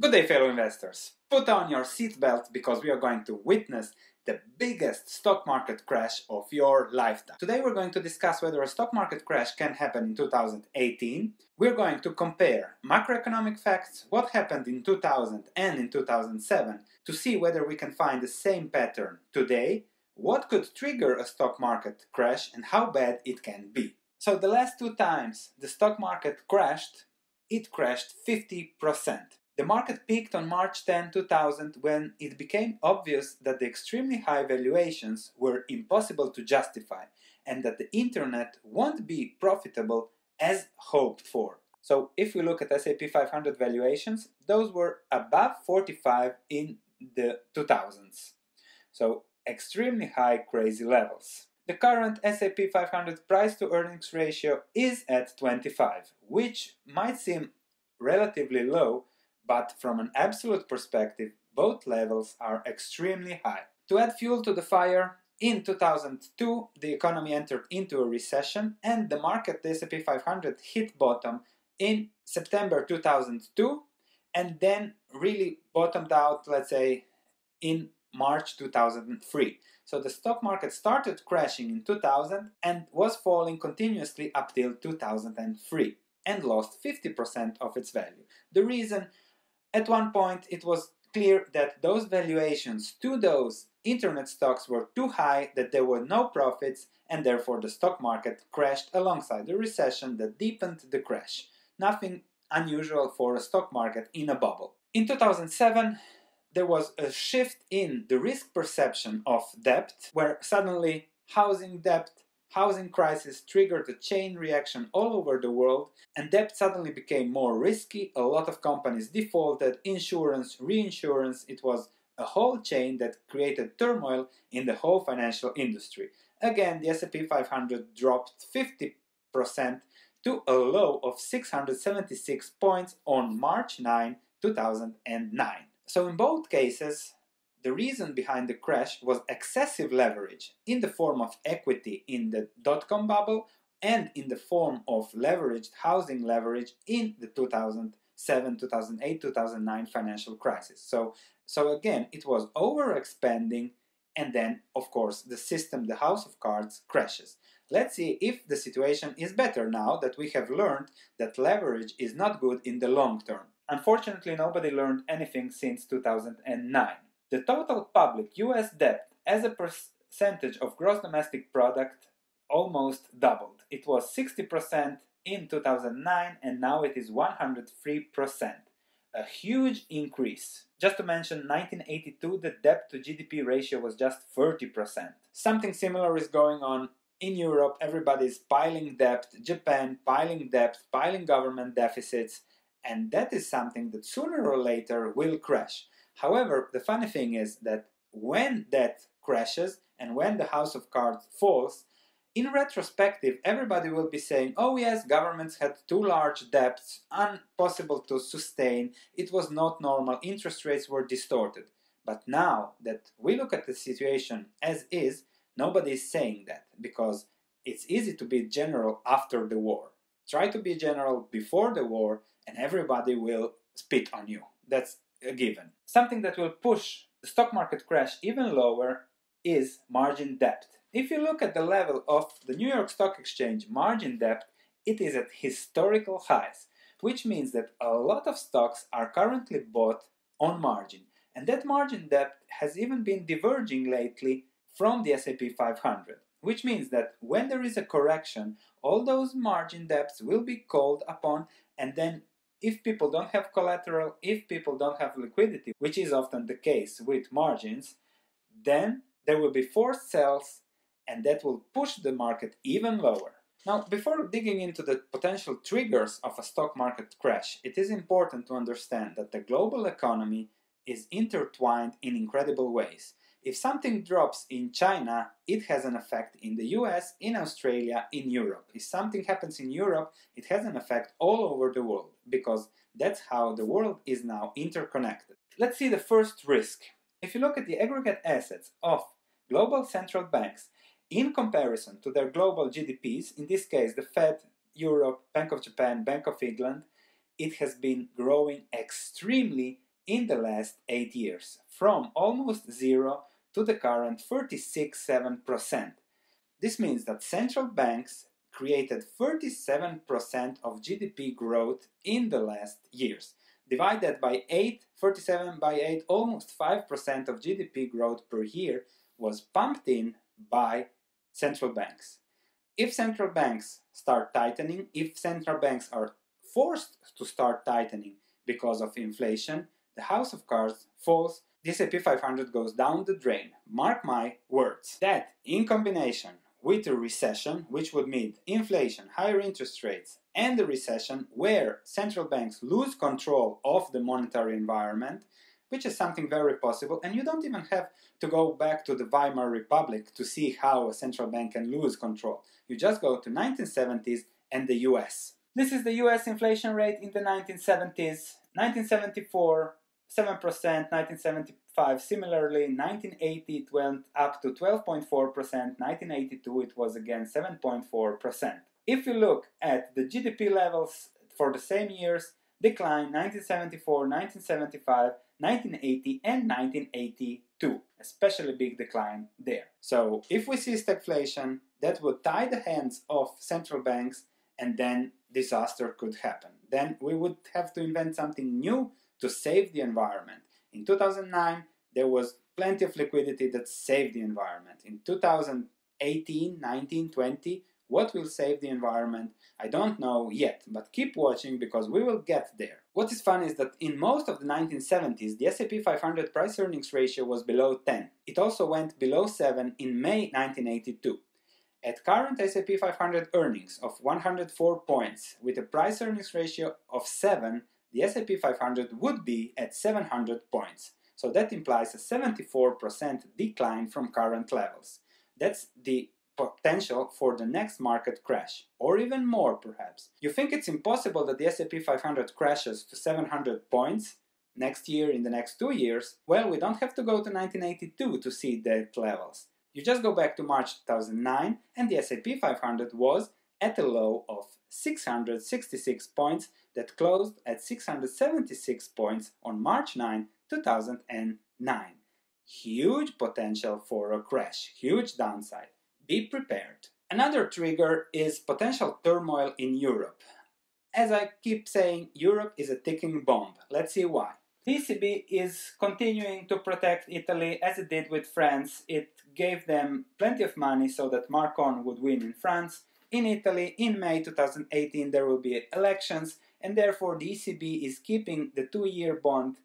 Good day, fellow investors. Put on your seatbelt because we are going to witness the biggest stock market crash of your lifetime. Today we're going to discuss whether a stock market crash can happen in 2018. We're going to compare macroeconomic facts, what happened in 2000 and in 2007, to see whether we can find the same pattern today, what could trigger a stock market crash, and how bad it can be. So the last two times the stock market crashed, it crashed 50%. The market peaked on March 10, 2000 when it became obvious that the extremely high valuations were impossible to justify and that the internet won't be profitable as hoped for. So if we look at S&P 500 valuations, those were above 45 in the 2000s. So extremely high crazy levels. The current S&P 500 price to earnings ratio is at 25, which might seem relatively low but from an absolute perspective, both levels are extremely high. To add fuel to the fire, in 2002, the economy entered into a recession and the market, the S&P 500, hit bottom in September 2002 and then really bottomed out, let's say, in March 2003. So the stock market started crashing in 2000 and was falling continuously up till 2003 and lost 50% of its value. The reason at one point, it was clear that those valuations to those internet stocks were too high, that there were no profits, and therefore the stock market crashed alongside the recession that deepened the crash. Nothing unusual for a stock market in a bubble. In 2007, there was a shift in the risk perception of debt, where suddenly housing debt housing crisis triggered a chain reaction all over the world, and debt suddenly became more risky. A lot of companies defaulted, insurance, reinsurance. It was a whole chain that created turmoil in the whole financial industry. Again, the S&P 500 dropped 50% to a low of 676 points on March 9, 2009. So in both cases, the reason behind the crash was excessive leverage in the form of equity in the dot com bubble and in the form of leveraged housing leverage in the 2007, 2008, 2009 financial crisis. So, so again, it was overexpanding, and then, of course, the system, the house of cards, crashes. Let's see if the situation is better now that we have learned that leverage is not good in the long term. Unfortunately, nobody learned anything since 2009. The total public US debt as a percentage of gross domestic product almost doubled. It was 60% in 2009 and now it is 103%. A huge increase. Just to mention, 1982 the debt to GDP ratio was just 30%. Something similar is going on in Europe. Everybody's piling debt, Japan piling debt, piling government deficits, and that is something that sooner or later will crash. However, the funny thing is that when that crashes and when the house of cards falls, in retrospective, everybody will be saying, oh yes, governments had too large debts, impossible to sustain, it was not normal, interest rates were distorted. But now that we look at the situation as is, nobody is saying that because it's easy to be general after the war. Try to be general before the war and everybody will spit on you. That's a given. Something that will push the stock market crash even lower is margin debt. If you look at the level of the New York Stock Exchange margin debt, it is at historical highs, which means that a lot of stocks are currently bought on margin. And that margin debt has even been diverging lately from the S&P 500, which means that when there is a correction, all those margin debts will be called upon and then if people don't have collateral, if people don't have liquidity, which is often the case with margins, then there will be forced sales and that will push the market even lower. Now, before digging into the potential triggers of a stock market crash, it is important to understand that the global economy is intertwined in incredible ways. If something drops in China, it has an effect in the US, in Australia, in Europe. If something happens in Europe, it has an effect all over the world because that's how the world is now interconnected. Let's see the first risk. If you look at the aggregate assets of global central banks in comparison to their global GDPs, in this case the Fed, Europe, Bank of Japan, Bank of England, it has been growing extremely in the last 8 years, from almost zero to the current 36.7%. This means that central banks created 37% of GDP growth in the last years. Divided by 8, 47 by 8, almost 5% of GDP growth per year was pumped in by central banks. If central banks start tightening, if central banks are forced to start tightening because of inflation, the house of cards falls, the S&P 500 goes down the drain. Mark my words. That, in combination with a recession, which would mean inflation, higher interest rates, and a recession where central banks lose control of the monetary environment, which is something very possible, and you don't even have to go back to the Weimar Republic to see how a central bank can lose control. You just go to 1970s and the US. This is the US inflation rate in the 1970s. 1974, 7%, 1975, similarly, 1980 it went up to 12.4%, 1982 it was again 7.4%. If you look at the GDP levels for the same years, decline 1974, 1975, 1980 and 1982, especially big decline there. So if we see stagflation, that would tie the hands of central banks and then disaster could happen. Then we would have to invent something new to save the environment. In 2009, there was plenty of liquidity that saved the environment. In 2018, 19, 20, what will save the environment? I don't know yet, but keep watching because we will get there. What is fun is that in most of the 1970s, the S&P 500 price earnings ratio was below 10. It also went below 7 in May 1982. At current S&P 500 earnings of 104 points with a price earnings ratio of 7, the S&P 500 would be at 700 points. So that implies a 74% decline from current levels. That's the potential for the next market crash, or even more perhaps. You think it's impossible that the S&P 500 crashes to 700 points next year in the next two years? Well, we don't have to go to 1982 to see that levels. You just go back to March 2009 and the S&P 500 was at a low of 666 points that closed at 676 points on March 9, 2009. Huge potential for a crash, huge downside. Be prepared. Another trigger is potential turmoil in Europe. As I keep saying, Europe is a ticking bomb. Let's see why. ECB is continuing to protect Italy as it did with France. It gave them plenty of money so that Macron would win in France. In Italy, in May 2018, there will be elections, and therefore the ECB is keeping the two year bond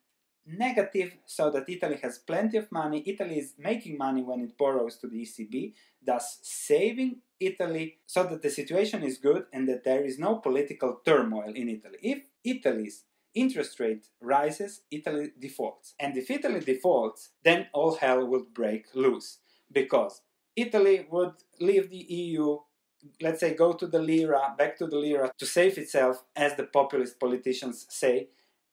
negative so that Italy has plenty of money. Italy is making money when it borrows to the ECB, thus saving Italy so that the situation is good and that there is no political turmoil in Italy. If Italy's interest rate rises, Italy defaults. And if Italy defaults, then all hell would break loose because Italy would leave the EU, let's say go to the lira, back to the lira to save itself, as the populist politicians say,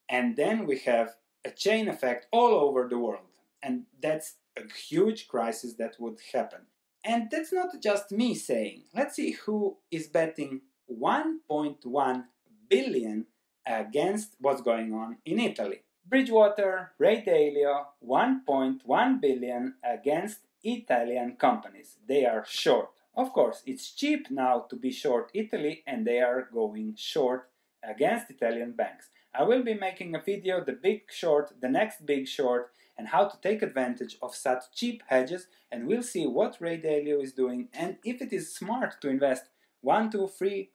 and then we have a chain effect all over the world. And that's a huge crisis that would happen. And that's not just me saying. Let's see who is betting 1.1 billion against what's going on in Italy. Bridgewater, Ray Dalio, 1.1 billion against Italian companies. They are short. Of course, it's cheap now to be short Italy and they are going short against Italian banks. I will be making a video, the big short, the next big short, and how to take advantage of such cheap hedges and we'll see what Ray Dalio is doing and if it is smart to invest 1, 2, 3,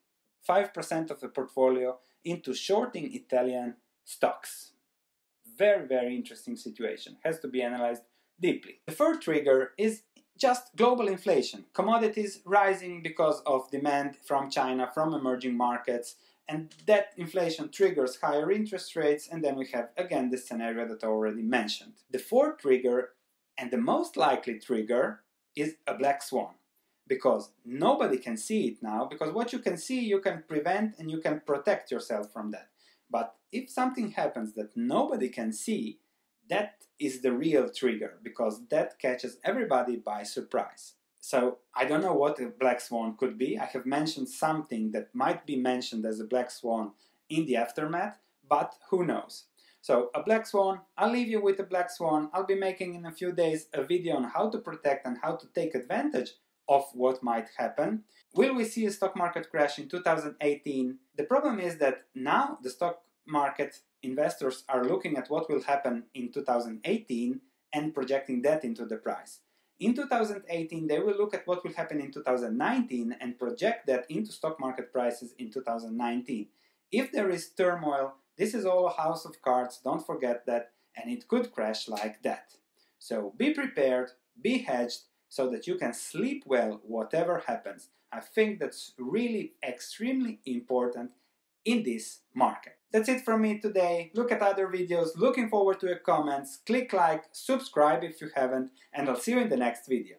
5% of the portfolio into shorting Italian stocks. Very, very interesting situation. Has to be analyzed deeply. The third trigger is just global inflation. Commodities rising because of demand from China, from emerging markets, and that inflation triggers higher interest rates, and then we have again the scenario that I already mentioned. The fourth trigger, and the most likely trigger, is a black swan because nobody can see it now because what you can see you can prevent and you can protect yourself from that but if something happens that nobody can see that is the real trigger because that catches everybody by surprise so i don't know what a black swan could be i have mentioned something that might be mentioned as a black swan in the aftermath but who knows So a black swan, I'll leave you with a black swan. I'll be making in a few days a video on how to protect and how to take advantage of what might happen. Will we see a stock market crash in 2018? The problem is that now the stock market investors are looking at what will happen in 2018 and projecting that into the price. In 2018, they will look at what will happen in 2019 and project that into stock market prices in 2019. If there is turmoil, this is all a house of cards, don't forget that, and it could crash like that. So be prepared, be hedged, so that you can sleep well whatever happens. I think that's really extremely important in this market. That's it from me today. Look at other videos, looking forward to your comments, click like, subscribe if you haven't, and I'll see you in the next video.